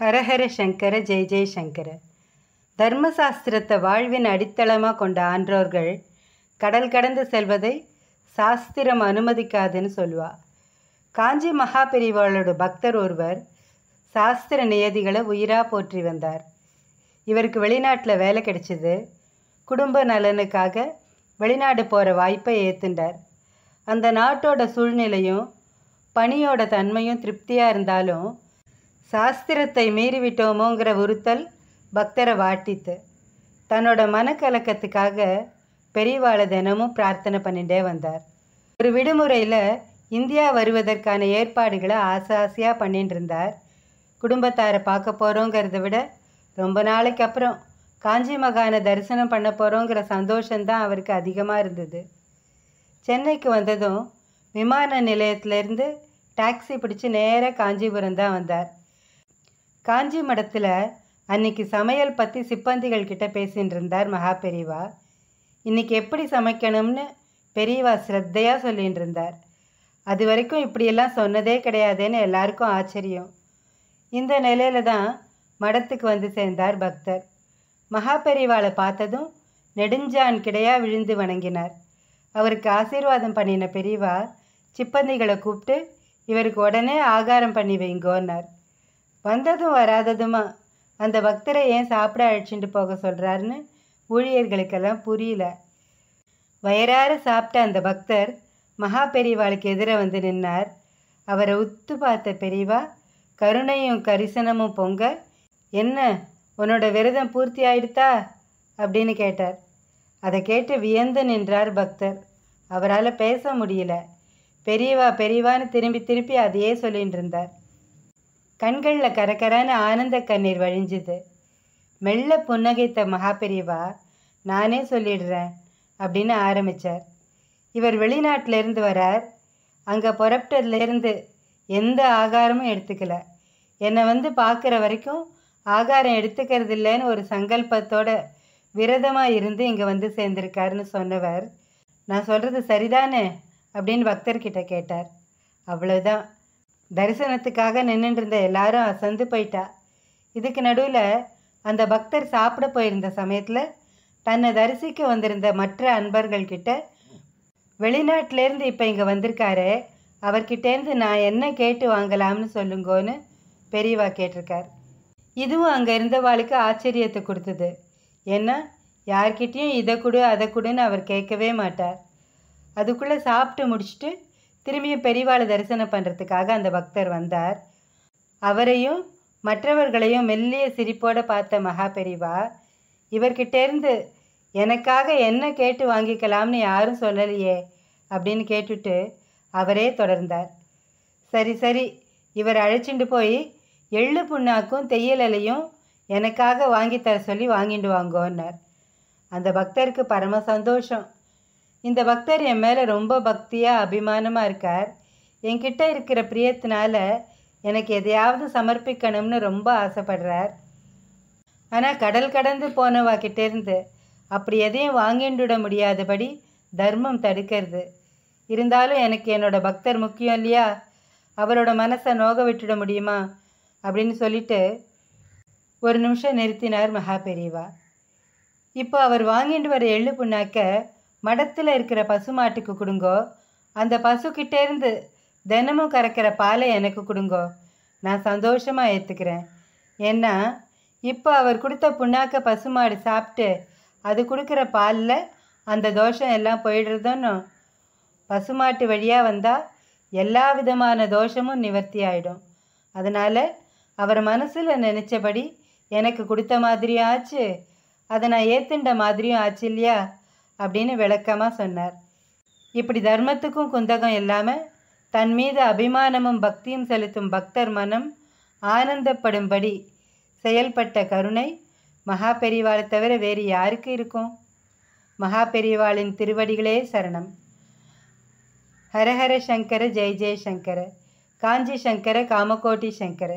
ஹரஹர சங்கர ஜெய ஜெயசங்கர தர்மசாஸ்திரத்தை வாழ்வின் அடித்தளமாக கொண்ட ஆன்றோர்கள் கடல் கடந்து செல்வதை சாஸ்திரம் அனுமதிக்காதுன்னு சொல்லுவா. காஞ்சி மகாபெரிவாளோட பக்தர் ஒருவர் சாஸ்திர நியதிகளை உயிராக போற்றி வந்தார். இவருக்கு வெளிநாட்டில் வேலை கிடைச்சிது. குடும்ப நலனுக்காக வெளிநாடு போகிற வாய்ப்பை ஏற்றுண்டார் அந்த நாட்டோட சூழ்நிலையும் பணியோட தன்மையும் திருப்தியாக இருந்தாலும் சாஸ்திரத்தை மீறிவிட்டோமோங்கிற உறுத்தல் பக்தரை வாட்டித்து தன்னோட மனக்கலக்கத்துக்காக பெரியவாளை தினமும் பிரார்த்தனை பண்ணிட்டே வந்தார். ஒரு விடுமுறையில் இந்தியா வருவதற்கான ஏற்பாடுகளை ஆசை ஆசையாக பண்ணிட்டு இருந்தார். குடும்பத்தாரை பார்க்க போகிறோங்கிறத விட ரொம்ப நாளைக்கு அப்புறம் காஞ்சி மகானை தரிசனம் பண்ண போகிறோங்கிற சந்தோஷம்தான் அவருக்கு அதிகமாக இருந்தது. சென்னைக்கு வந்ததும் விமான நிலையத்திலேருந்து டாக்ஸி பிடிச்சி நேராக காஞ்சிபுரம் தான் வந்தார். காஞ்சி மடத்தில் அன்னைக்கு சமையல் பற்றி சிப்பந்திகள் கிட்ட பேசின்னு இருந்தார் மகா பெரியவா இன்னைக்கு எப்படி சமைக்கணும்னு பெரியவா ஸ்ரத்தையாக சொல்லின்னு இருந்தார் அது வரைக்கும் இப்படியெல்லாம் சொன்னதே கிடையாதுன்னு எல்லாருக்கும் ஆச்சரியம். இந்த நிலையில தான் மடத்துக்கு வந்து சேர்ந்தார் பக்தர். மகா பெரியவாளை பார்த்ததும் நெடுஞ்சான் கிடையா விழுந்து வணங்கினார். அவருக்கு ஆசீர்வாதம் பண்ணின பெரியவா சிப்பந்திகளை கூப்பிட்டு இவருக்கு உடனே ஆகாரம் பண்ணி வைங்கோன்னார். வந்ததும் வராததுமா? அந்த பக்தரை ஏன் சாப்பிட அழைச்சிட்டு போக சொல்கிறாருன்னு ஊழியர்களுக்கெல்லாம் புரியல. வயறார சாப்பிட்ட அந்த பக்தர் மகா பெரியவாளுக்கு எதிரே வந்து நின்னார். அவரை உத்து பார்த்த பெரியவா கருணையும் கரிசனமும் பொங்க என்ன உன்னோட விரதம் பூர்த்தி ஆயிடுத்தா? அப்படின்னு கேட்டார். அதை கேட்டு வியந்து நின்றார் பக்தர். அவரால் பேச முடியல. பெரியவா பெரியவான்னு திரும்பி திருப்பி அதையே சொல்லிட்டு இருந்தார். கண்களில் கரகரான ஆனந்த கண்ணீர் வழிஞ்சுது. மெல்ல புன்னகைத்த மகாபெரியவா நானே சொல்லிடுறேன் அப்படின்னு ஆரம்பித்தார் இவர் வெளிநாட்டிலேருந்து வரார். அங்கே புறப்பட்டதுலேருந்து எந்த ஆகாரமும் எடுத்துக்கல. என்னை வந்து பார்க்குற வரைக்கும் ஆகாரம் எடுத்துக்கிறது இல்லைன்னு ஒரு சங்கல்பத்தோட விரதமாக இருந்து இங்கே வந்து சேர்ந்திருக்காருன்னு சொன்னவர். நான் சொல்கிறது சரிதானே? அப்படின்னு பக்தர்கிட்ட கேட்டார். அவ்வளோதான் தரிசனத்துக்காக நின்றுட்டு இருந்த எல்லாரும் அசந்து போயிட்டா. இதுக்கு நடுவில் அந்த பக்தர் சாப்பிட போயிருந்த சமயத்தில் தன்னை தரிசிக்க வந்திருந்த மற்ற அன்பர்கள்கிட்ட வெளிநாட்டிலேருந்து இப்போ இங்கே வந்திருக்காரு அவர்கிட்டேருந்து நான் என்ன கேட்டு வாங்கலாம்னு சொல்லுங்கோன்னு பெரியவா கேட்டிருக்கார். இதுவும் அங்கே இருந்தவாளுக்கு ஆச்சரியத்தை கொடுத்தது. ஏன்னா யார்கிட்டேயும் இதை கொடு அதை கொடுன்னு அவர் கேட்கவே மாட்டார். அதுக்குள்ளே சாப்பிட்டு முடிச்சுட்டு திரும்பியும் பெரியவாளை தரிசனம் பண்ணுறதுக்காக அந்த பக்தர் வந்தார். அவரையும் மற்றவர்களையும் மெல்லிய சிரிப்போட பார்த்த மகா பெரிவா இவர்கிட்டேருந்து எனக்காக என்ன கேட்டு வாங்கிக்கலாம்னு யாரும் சொல்லலையே அப்படின்னு கேட்டுட்டு அவரே தொடர்ந்தார். சரி சரி இவர் அழைச்சிட்டு போய் எள்ளு புண்ணாக்கும் தெய்யலையும் எனக்காக வாங்கித்தர தர சொல்லி வாங்கிட்டு வாங்கோன்னார். அந்த பக்தருக்கு பரம சந்தோஷம். இந்த பக்தர் என் மேலே ரொம்ப பக்தியாக அபிமானமாக இருக்கார். என்கிட்ட இருக்கிற பிரியத்தினால எனக்கு எதையாவது சமர்ப்பிக்கணும்னு ரொம்ப ஆசைப்படுறார். ஆனால் கடல் கடந்து போனவா கிட்டேருந்து அப்படி எதையும் வாங்கிண்டுட முடியாதபடி தர்மம் தடுக்கிறது. இருந்தாலும் எனக்கு என்னோட பக்தர் முக்கியம் இல்லையா? அவரோட மனசை நோக விட்டுட முடியுமா? அப்படின்னு சொல்லிட்டு ஒரு நிமிஷம் நிறுத்தினார் மகா பெரியவா. இப்போ அவர் வாங்கிட்டு வர எள்ளு புண்ணாக்க மடத்தில் இருக்கிற பசுமாட்டுக்கு கொடுங்கோ. அந்த பசுக்கிட்டேருந்து தினமும் கறக்கிற பாலை எனக்கு கொடுங்கோ. நான் சந்தோஷமாக ஏற்றுக்கிறேன் ஏன்னா இப்போ அவர் கொடுத்த புண்ணாக்க பசுமாடு சாப்பிட்டு அது கொடுக்குற பாலில் அந்த தோஷம் எல்லாம் போயிடுறதுன்னு பசுமாட்டு வழியாக வந்தால் எல்லா விதமான தோஷமும் நிவர்த்தி ஆகிடும் அதனால் அவர் மனசில் நினச்சபடி எனக்கு கொடுத்த மாதிரியும் ஆச்சு. அதை நான் ஏற்றுண்ட மாதிரியும் ஆச்சு இல்லையா? அப்படின்னு விளக்கமாக சொன்னார். இப்படி தர்மத்துக்கும் குந்தகம் இல்லாமல் தன் மீது அபிமானமும் பக்தியும் செலுத்தும் பக்தர் மனம் ஆனந்தப்படும்படி செயல்பட்ட கருணை மகா பெரிவாளை தவிர வேறு யாருக்கு இருக்கும்? மகா பெரிவாளின் திருவடிகளே சரணம். ஹரஹர சங்கர ஜெய ஜெய சங்கர. காஞ்சி சங்கர காமகோட்டி சங்கர.